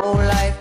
whole life.